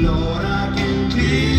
glória que em Cristo.